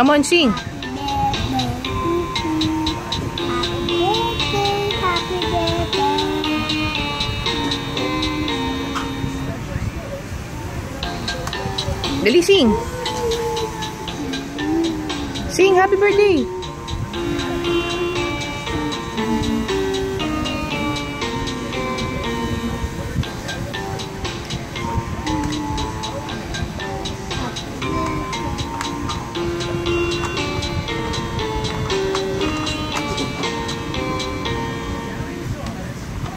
Come on, sing. Dali, sing. Sing, happy birthday.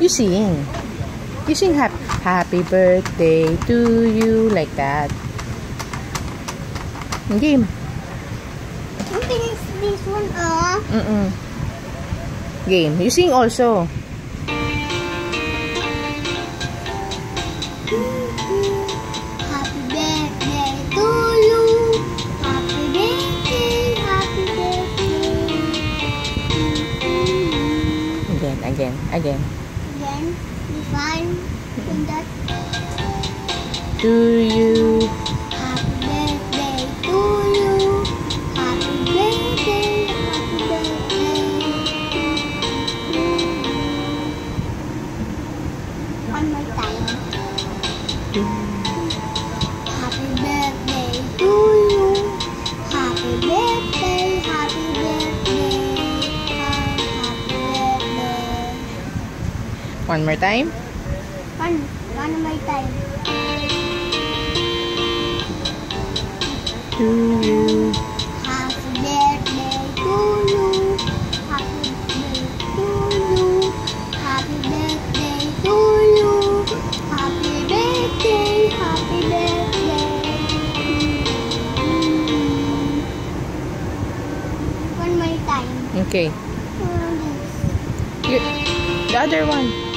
You sing. You sing happy, happy birthday to you like that. Game. This one, uh. Mm-mm. Game. You sing also. Happy birthday to you. Happy birthday, happy birthday. Again again, again, again. Then we find in that To you. happy birthday to you. Happy birthday, happy birthday. One more time. Happy One more time. One, one more time. To you. Happy birthday to you. Happy birthday to you. Happy birthday to you. Happy birthday, happy birthday. Mm-hmm. One more time. Okay. This. The other one.